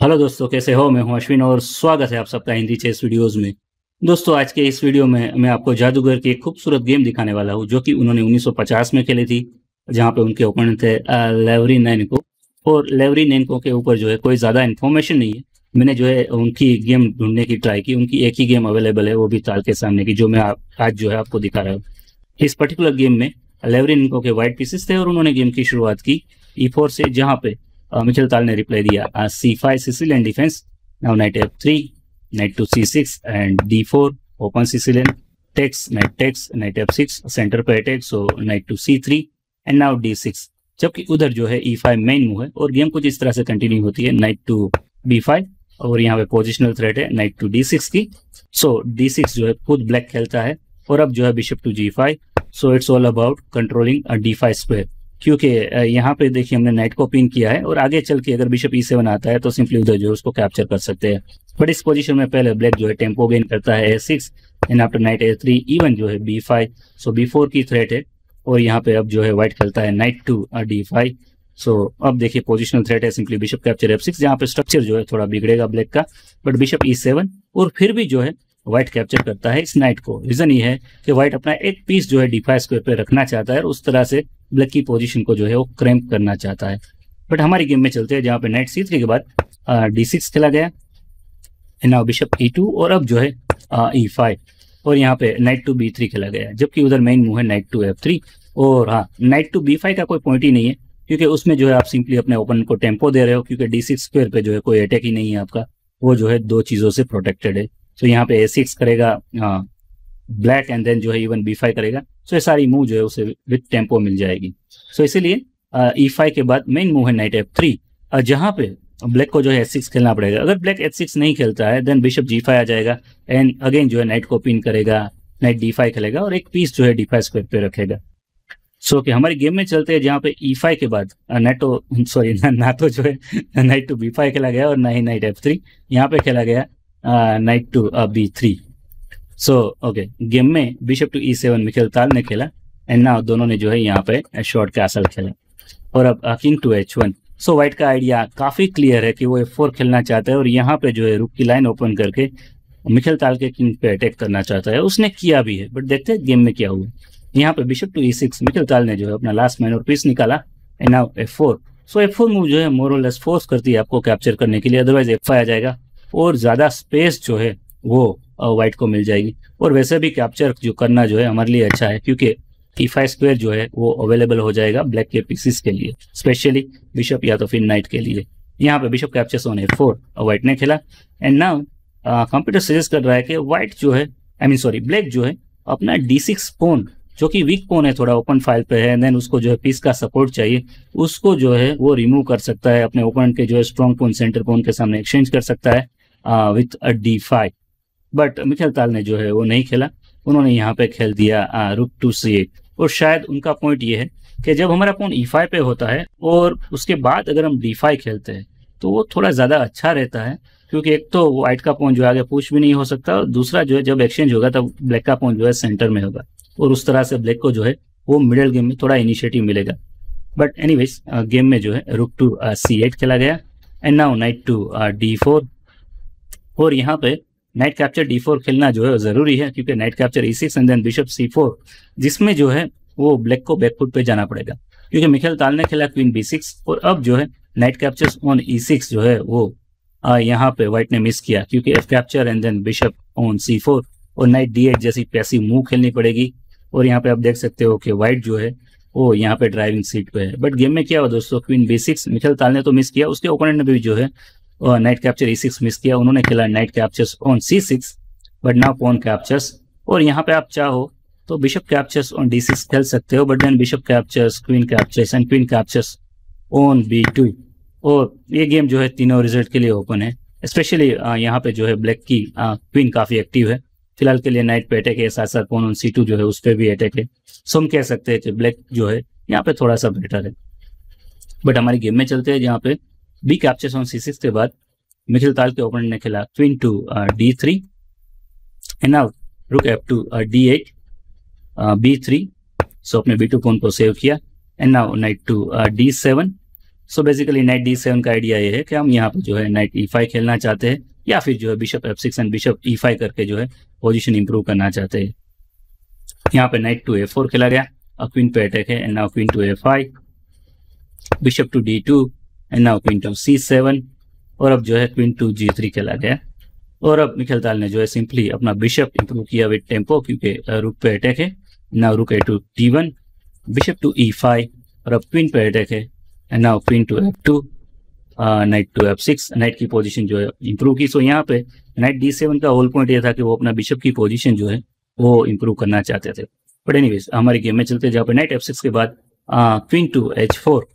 Hello दोस्तों, कैसे हो? मैं हूँ अश्विन और स्वागत है आप सबका हिंदी चेस वीडियोस में। दोस्तों, आज के इस वीडियो में मैं आपको जादूगर की एक खूबसूरत गेम दिखाने वाला हूँ, जो कि उन्होंने 1950 में खेली थी, जहाँ पे उनके ओपोनेंट थे लेवरी नैनको। और लेवरी नैनको के ऊपर जो है कोई ज़्यादा इन्फॉर्मेशन नहीं है। मैंने जो है उनकी गेम ढूँढने की ट्राई की, उनकी एक ही गेम अवेलेबल है, वो भी ताल के सामने की, जो मैं आज जो है आपको दिखा रहा हूँ। इस पर्टिकुलर गेम में लेवरी नैनको के वाइट पीसेस थे और उन्होंने गेम की शुरुआत की ई e से, जहाँ पे मिचेल ताल ने रिप्लाई दिया। C five Sicilian defence now knight F three knight to C six and D four open Sicilian takes knight takes knight F six centre पे attack so knight to C three and now D six जबकि उधर जो है ई five main move है, और game कुछ इस तरह से कंटिन्यू होती है नाइट टू बी फाइव और यहाँ पे पोजिशनल थ्रेट है नाइट टू डी सिक्स की। सो डी सिक्स जो है खुद ब्लैक खेलता है, और अब जो है bishop to G five so it's all about controlling D five square क्योंकि यहाँ पे देखिए हमने नाइट को पिन किया है और आगे चल के अगर बिशप ई सेवन आता है तो सिंपली उधर जो है उसको कैप्चर कर सकते हैं। बट इस पोजीशन में पहले ब्लैक जो है टेंपो गेन करता है A six and after knight A three even जो है B five so B four की थ्रेट है और यहाँ पे अब जो है व्हाइट खेलता है knight to D five so अब देखिए पोजिशनल थ्रेट है simply bishop capture F six जहाँ पे स्ट्रक्चर जो है थोड़ा बिगड़ेगा ब्लैक का बट बिशप ई सेवन और फिर भी जो है व्हाइट कैप्चर करता है इस नाइट को। रीजन ये है कि व्हाइट अपना एक पीस जो है डिफाई स्क्वायर पे रखना चाहता है और उस तरह से ब्लैक की पोजीशन को जो है वो क्रैम्प करना चाहता है। बट हमारी गेम में चलते हैं, जहाँ पे नाइट सी के बाद डी सिक्स खेला गया। नाउ बिशप ई टू और अब जो है ई फाइव e और यहाँ पे नाइट टू बी थ्री खेला गया। जबकि उधर मेन मूव है नाइट टू एफ़ थ्री और हाँ नाइट टू बी फाइव का कोई पॉइंट ही नहीं है, क्योंकि उसमें जो है आप सिंपली अपने ओपन को टेंपो दे रहे हो, क्योंकि डी सिक्स स्क्वेयर पे जो है कोई अटैक ही नहीं है आपका। वो जो है दो चीज़ों से प्रोटेक्टेड है। तो यहाँ पे ए सिक्स करेगा ब्लैक एंड देन जो है इवन बी फाइव करेगा। सो ये सारी मूव जो है उसे विथ टेंपो मिल जाएगी। सो इसीलिए ई फाइव के बाद मेन मूव है नाइट एफ़ थ्री जहाँ पे ब्लैक को जो है एच सिक्स खेलना पड़ेगा। अगर ब्लैक एच सिक्स नहीं खेलता है देन बिशप जी फाइव आ जाएगा एंड अगेन जो है नाइट को पिन करेगा नाइट डी फाइव खेलेगा और एक पीस जो है डी फाइव स्क्वायर पे रखेगा। सो so, कि हमारी गेम में चलते हैं जहाँ पे ई फाइव के बाद नेटो सॉरी ना, ना तो जो है नाइट टू बी फाइव खेला गया और ना ही नाइट एफ़ थ्री यहाँ पे खेला गया knight to B three so okay game में bishop to E seven Mikhail Tal ने खेला एंड नाउ दोनों ने जो है यहाँ पे शॉर्ट कैसल खेला। और अब king to H one so white का आइडिया काफ़ी क्लियर है कि वो एफ़ फोर खेलना चाहता है और यहाँ पे जो है रुक की लाइन ओपन करके मिखेल ताल के किंग पे अटैक करना चाहता है। उसने किया भी है बट देखते हैं गेम में क्या हुआ। यहाँ पे bishop to E six Mikhail Tal ने जो है अपना लास्ट माइनर पीस निकाला and now F four so F four move जो है मोरलेस फोर्स करती है आपको कैप्चर करने के लिए अदरवाइज़ एफ़ आ जाएगा। और ज़्यादा स्पेस जो है वो व्हाइट को मिल जाएगी। और वैसे भी कैप्चर जो करना जो है हमारे लिए अच्छा है, क्योंकि ई स्क्वेयर जो है वो अवेलेबल हो जाएगा ब्लैक के पीसीस के लिए स्पेशली बिशप या तो फिर नाइट के लिए। यहाँ पे bishop capture on A four white ने खेला। एंड नाउ कंप्यूटर सजेस्ट कर रहा है कि व्हाइट जो है आई मीन सॉरी ब्लैक जो है, अपना डी सिक्स पोन जो कि वीक पोन है, थोड़ा ओपन फ़ाइल पे है देन उसको जो है पीस का सपोर्ट चाहिए, उसको जो है वो रिमूव कर सकता है, अपने ओपन के जो है स्ट्रॉन्ग पोन सेंटर पोन के सामने एक्सचेंज कर सकता है। With a D five but Mikhail Tal ने जो है वो नहीं खेला। उन्होंने यहाँ पे खेल दिया रुक टू सी एट और शायद उनका पॉइंट ये है कि जब हमारा फ़ोन ई फाइव पे होता है और उसके बाद अगर हम डी फाइव खेलते हैं तो वो थोड़ा ज़्यादा अच्छा रहता है, क्योंकि एक तो व्हाइट का पॉइंट जो आगे पुश भी नहीं हो सकता और दूसरा जो है जब एक्सचेंज होगा तब ब्लैक का पॉइंट जो है सेंटर में होगा। और उस तरह से ब्लैक को जो है वो मिडिल गेम में थोड़ा इनिशिएटिव मिलेगा। बट एनी गेम में जो है रुक टू सी एट खेला गया। And now knight to D four और यहाँ पे नाइट कैप्चर डी फोर खेलना जो है ज़रूरी है क्योंकि knight capture E six and then bishop C four जिसमें जो है वो ब्लैक को बैकफुट पे जाना पड़ेगा। क्योंकि मिखेल ताल ने खेला क्वीन बी सिक्स और अब जो है knight capture on E six जो है वो आ, यहाँ पे व्हाइट ने मिस किया क्योंकि F capture and then bishop on C four और नाइट डी एट जैसी पैसी मूव खेलनी पड़ेगी। और यहाँ पे आप देख सकते हो कि व्हाइट जो है वो यहाँ पे ड्राइविंग सीट पे है। बट गेम में क्या हुआ दोस्तों queen B six Mikhail Tal ने तो मिस किया उसके ओपोनेंट ने भी जो है knight capture E six miss किया। उन्होंने खेला knight captures on C six but now pawn captures और यहाँ पे आप चाहो तो bishop captures on D six खेल सकते हो but then bishop captures queen captures and queen captures on B two और ये गेम जो है तीनों रिज़ल्ट के लिए ओपन है। स्पेशली यहाँ पे जो है ब्लैक की क्वीन काफ़ी एक्टिव है। फ़िलहाल के लिए नाइट पे अटैक है, साथ साथ पोन ऑन सी टू जो है उस पर भी अटैक है। सो हम कह सकते हैं कि ब्लैक जो है यहाँ पे थोड़ा सा बेटर है। बट हमारी गेम में चलते हैं जहाँ पे B captures on C six के बाद मिथिल ताल के ओपोनेंट ने खेला queen to D three and now rook F to D eight B three so अपने बी टू पोन को सेव किया. And now knight to D seven so basically knight D seven का idea ये है कि हम यहाँ पर जो है नाइट ई फाइव खेलना चाहते हैं, या फिर जो है bishop F six and bishop E five करके जो है पोजिशन इंप्रूव करना चाहते हैं. यहाँ पे नाइट टू ए फोर खेला गया. क्वीन पे अटैक है. And now queen to A five bishop to D two and now queen to C seven और अब जो है क्वीन टू जी थ्री खेला गया। और अब मिखेल ताल ने जो है सिंपली अपना बिशप इंप्रूव किया विद टेंपो क्योंकि रुक पे अटैक है। Now rook A to T one bishop to E five और अब क्वीन पे अटैक है। And now queen to F two knight to F six knight की पोजीशन जो है इंप्रूव की। सो यहाँ पे नाइट डी सेवन का होल पॉइंट ये था कि वो अपना बिशप की पोजीशन जो है, वो इंप्रूव करना चाहते थे। बट एनीवेज हमारे गेम में चलते जहाँ पे नाइट एफ़ सिक्स के बाद क्वीन टू एच फोर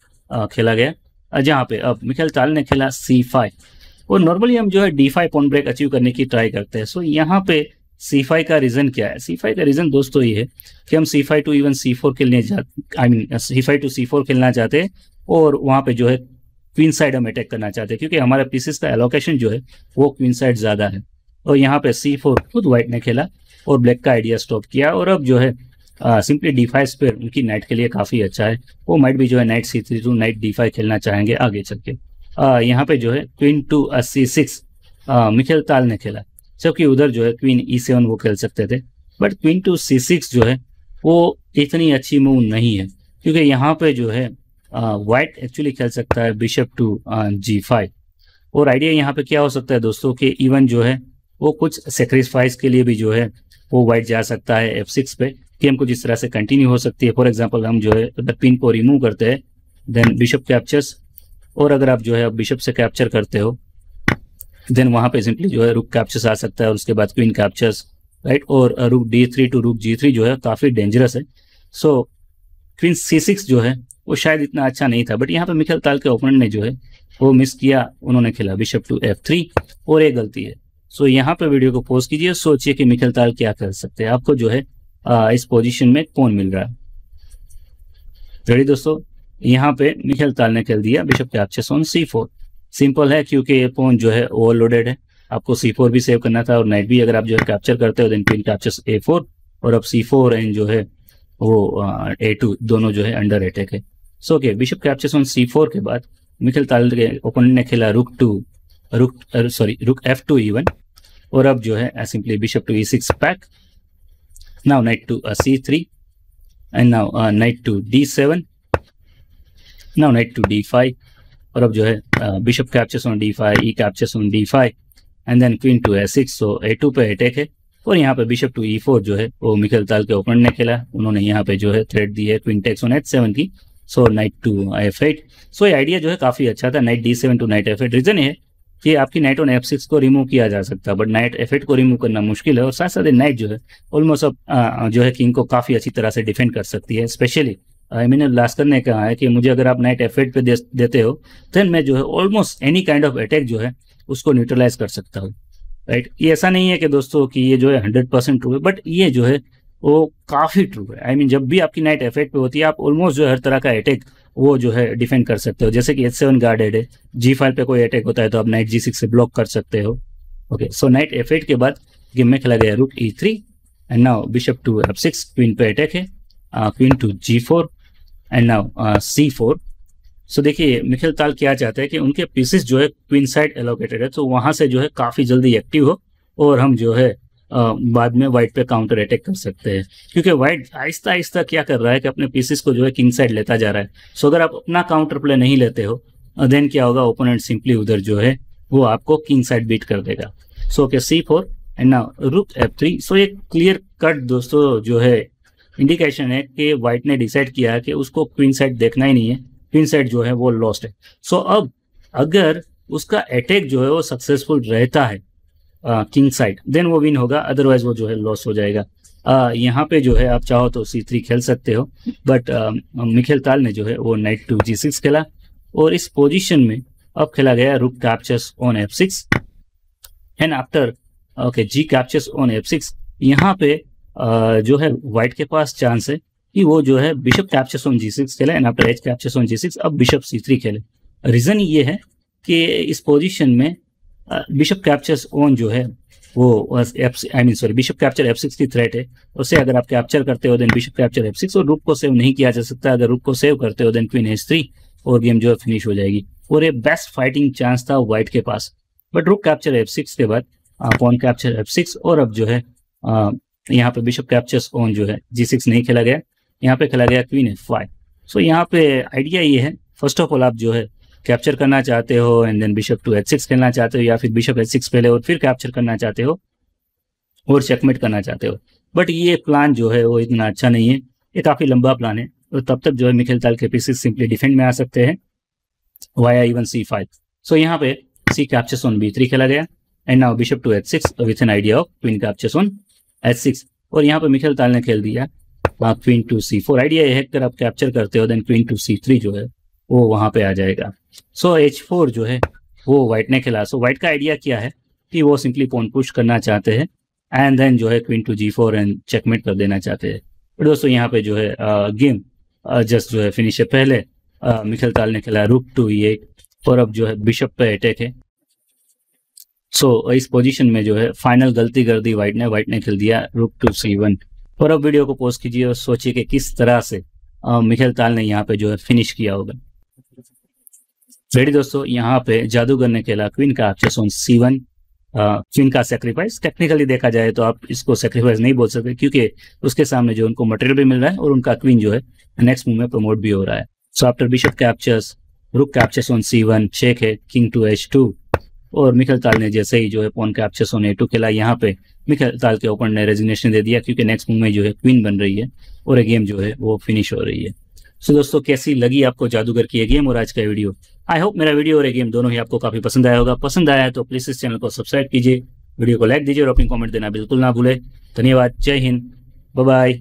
खेला गया। जहाँ पे अब मिखेल ताल ने खेला सी फाइव और नॉर्मली हम जो है D five point break achieve करने की ट्राई करते हैं। सो यहाँ पे सी फाइव का रीजन क्या है? सी फाइव का रीजन दोस्तों ये है कि हम C five to even C four खेलने I mean C five to C four खेलना चाहते हैं और वहाँ पे जो है क्वीन साइड हम अटैक करना चाहते हैं। क्योंकि हमारे पीसेस का एलोकेशन जो है, वो क्वीन साइड ज़्यादा है। और यहाँ पे सी फोर खुद व्हाइट ने खेला और ब्लैक का आइडिया स्टॉप किया और अब जो है सिंपली डी फाइव पे उनकी नाइट के लिए काफ़ी अच्छा है। वो माइट भी जो है knight C three to knight D five खेलना चाहेंगे आगे चल के। यहाँ पे जो है क्वीन टू अस्सी सिक्स मिखेल ताल ने खेला। जबकि उधर जो है क्वीन ई सेवन वो खेल सकते थे। But queen to C six जो है, वो इतनी अच्छी मूव नहीं है। क्योंकि यहाँ पे जो है वाइट एक्चुअली खेल सकता है बिशप टू जी फाइव और आइडिया यहाँ पे क्या हो सकता है दोस्तों कि इवन जो है, वो कुछ सेक्रीफाइस के लिए भी जो है, वो वाइट जा सकता है एफ़ सिक्स पे। गेम कुछ इस तरह से कंटिन्यू हो सकती है। फॉर एग्ज़ाम्पल हम जो है अगर पिन को रिमूव करते हैं देन बिशप कैप्चर्स और अगर आप जो है बिशप से कैप्चर करते हो देन वहाँ पे सिंपली जो है रुक कैप्चर्स आ सकता है और उसके बाद क्वीन कैप्चर्स राइट और रुक डी थ्री टू रुक जी थ्री जो है काफ़ी डेंजरस है। सो क्वीन सी सिक्स जो है वो शायद इतना अच्छा नहीं था बट यहाँ पे मिखल ताल के ओपोनेंट ने जो है वो मिस किया उन्होंने खेला बिशप टू एफ़ थ्री और एक गलती है। सो so, यहाँ पे वीडियो को पोस्ट कीजिए सोचिए कि मिखल ताल क्या कर सकते हैं। आपको जो है इस पोजीशन में कौन मिल रहा है? रेडी दोस्तों? यहाँ पे मिखेल ताल ने खेल दिया बिशप के captures on C four simple है क्योंकि ये पोन जो है ओवरलोडेड है। आपको सी फोर भी सेव करना था और नाइट भी अगर आप जो है कैप्चर करते हो then queen captures A four और अब सी फोर एंड जो है वो ए टू दोनों जो है अंडर अटैक है। So okay bishop captures on C four के बाद मिखेल ताल के ओपोनेंट ने खेला रुक टू रुक सॉरी रुक एफ़ टू इवन और अब जो है simply bishop to E six pack now knight to uh, c3 and now uh, knight to d7 now knight to d5 और अब जो है bishop captures on d5 E captures on d5 and then queen to ए6 so a2 पे attack है. और यहाँ पे bishop to e4 जो है वो मिखल ताल के ओपन ने खेला. उन्होंने यहाँ पे जो है थ्रेड दी है क्वीन टेक्स ऑन h7 की. सो नाइट टू f8 सो ये आइडिया जो है काफ़ी अच्छा था. Knight D seven to knight F eight reason है कि आपकी नाइट ऑन एफ़ सिक्स को रिमूव किया जा सकता है बट नाइट एफ़ को रिमूव करना मुश्किल है और साथ साथ नाइट जो है ऑलमोस्ट अब जो है किंग को काफ़ी अच्छी तरह से डिफेंड कर सकती है स्पेशली मैंने लास्कर ने कहा है कि मुझे अगर आप नाइट एफ़ पे दे, देते हो देन मैं जो है almost any kind of attack जो है उसको न्यूट्रलाइज कर सकता हूँ। राइट ये ऐसा नहीं है कि दोस्तों कि ये जो है हंड्रेड परसेंट ट्रू है बट ये जो है वो काफ़ी ट्रू है। आई I मीन mean, जब भी आपकी नाइट एफ़ एट पे होती है आप ऑलमोस्ट जो हर तरह का अटैक वो जो है डिफेंड कर सकते हो। जैसे कि एच सेवन गार्डेड है जी फाइव पे कोई अटैक होता है तो आप नाइट जी सिक्स से ब्लॉक कर सकते हो। Okay so knight F eight के बाद गेम में खेला गया rook E three and now bishop to F six queen पे अटैक है queen to G four and now C four so देखिए मिखिल ताल क्या चाहते हैं कि उनके पीसेस जो है क्वीन साइड एलोकेटेड है तो वहाँ से जो है काफ़ी जल्दी एक्टिव हो और हम जो है बाद में व्हाइट पे काउंटर अटैक कर सकते हैं। क्योंकि व्हाइट आहिस्ता आहिस्ता क्या कर रहा है कि अपने पीसेस को जो है किंग साइड लेता जा रहा है। सो अगर आप अपना काउंटर प्ले नहीं लेते हो देन क्या होगा? ओपोनेंट सिंपली उधर जो है वो आपको किंग साइड बीट कर देगा। सो के C four and now rook F three so एक क्लियर कट दोस्तों जो है इंडिकेशन है कि व्हाइट ने डिसाइड किया कि उसको क्वीन साइड देखना ही नहीं है। क्वीन साइड जो है वो लॉस्ट है। सो so, अब अगर उसका अटैक जो है वो सक्सेसफुल रहता है किंग साइड। देन वो विन होगा अदरवाइज़ वो जो है लॉस हो जाएगा। uh, यहाँ पे जो है आप चाहो तो सी थ्री खेल सकते हो बट मिखेल ताल ने जो है वो नाइट टू जी सिक्स खेला और इस पोजीशन में अब खेला गया rook captures on F six and after okay G captures on F six यहाँ पे uh, जो है व्हाइट के पास चांस है कि वो जो है bishop captures on G six खेले and after H captures on G six अब बिशप सी थ्री खेले। रीजन ये है कि इस पोजीशन में बिशप कैप्चर्स ओन जो है वो F I mean sorry bishop capture F six की थ्रेट है। उसे अगर आप कैप्चर करते हो then bishop capture F six और रुक को सेव नहीं किया जा सकता अगर रुक को सेव करते हो देन क्वीन एच थ्री और गेम जो है फिनिश हो जाएगी। और ये बेस्ट फाइटिंग चांस था व्हाइट के पास। But rook capture F six के बाद पॉन कैप्चर एफ़ सिक्स और अब जो है आ, यहाँ पे बिशप कैप्चर्स ऑन जो है जी सिक्स नहीं खेला गया। यहाँ पे खेला गया क्वीन एफ़ फाइव सो यहाँ पे आइडिया ये है फ़र्स्ट ऑफ़ ऑल आप जो है कैप्चर करना चाहते हो and then bishop to H six खेलना चाहते हो, या फिर बिशप एच सिक्स पहले और फिर कैप्चर करना चाहते हो, और चेकमेट करना चाहते हो। बट ये प्लान जो है, वो इतना अच्छा नहीं है। ये काफ़ी लंबा प्लान है तो तब तक जो है मिखेल ताल के पीसेस सिंपली डिफेंड में आ सकते हैं via even C five so यहाँ पे C captures on B three खेला गया and now bishop to H six with an idea of queen captures on H six और यहाँ पे मिखेल ताल ने खेल दिया queen to C four idea है अगर आप कैप्चर करते हो then queen to C three जो है वो वहाँ पे आ जाएगा। सो एच फोर जो है वो व्हाइट ने खेला। सो व्हाइट का आइडिया क्या है? कि वो सिंपली पोन पुश करना चाहते हैं एंड देन जो है queen to G four and checkmate कर देना चाहते हैं। दोस्तों यहाँ पे जो है गेम जस्ट जो है फिनिश है। पहले मिखल ताल ने खेला रुक टू ई और अब जो है बिशप पे अटैक है। सो so, इस पोजीशन में जो है फाइनल गलती कर दी व्हाइट ने। व्हाइट ने खेल दिया रुक टू सी वन और अब वीडियो को पोस्ट कीजिए और सोचिए कि किस तरह से मिखेल ताल ने यहाँ पे जो है फिनिश किया होगा। रेडी दोस्तों, यहाँ पे जादूगर ने खेला क्वीन का access on C one queen का सेक्रीफाइस टेक्निकली देखा जाए तो आप इसको सेक्रीफाइस नहीं बोल सकते क्योंकि उसके सामने जो उनको मटेरियल भी मिल रहा है और उनका क्वीन जो है नेक्स्ट मूव में प्रमोट भी हो रहा है। So after bishop captures rook captures on C one check है किंग टू एच टू और मिखल ताल ने जैसे ही जो है pawn captures on A two खेला यहाँ पे मिखल ताल के ओपन ने रेजिग्नेशन दे दिया क्योंकि नेक्स्ट मूव में जो है क्वीन बन रही है और ये गेम जो है वो फिनिश हो रही है। सो दोस्तों, कैसी लगी आपको जादूगर की ये गेम और आज का वीडियो आई होप मेरा वीडियो और गेम दोनों ही आपको काफ़ी पसंद आया होगा। पसंद आया तो प्लीज़ इस चैनल को सब्सक्राइब कीजिए वीडियो को लाइक दीजिए और अपनी कॉमेंट देना बिल्कुल ना भूले। धन्यवाद। जय हिंद। बाय